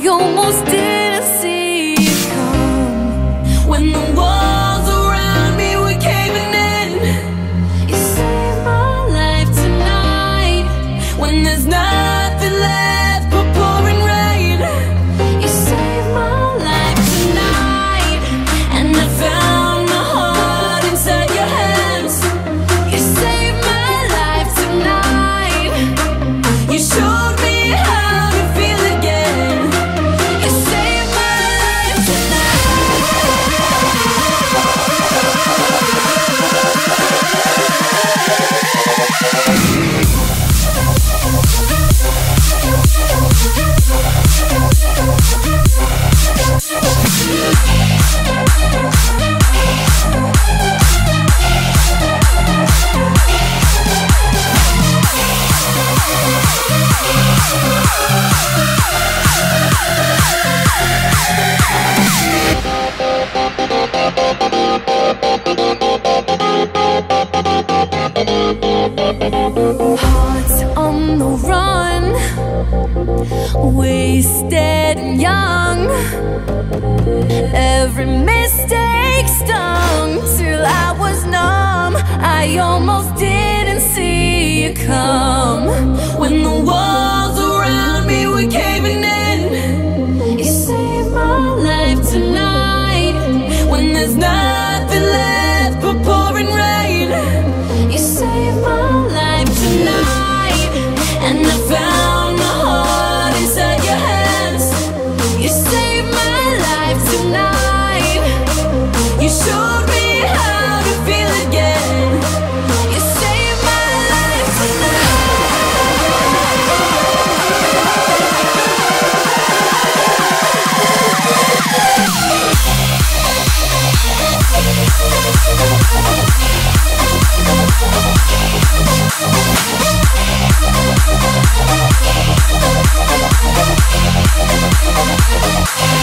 I almost did. wasted and young. Every mistake stung till I was numb. I almost didn't see you come.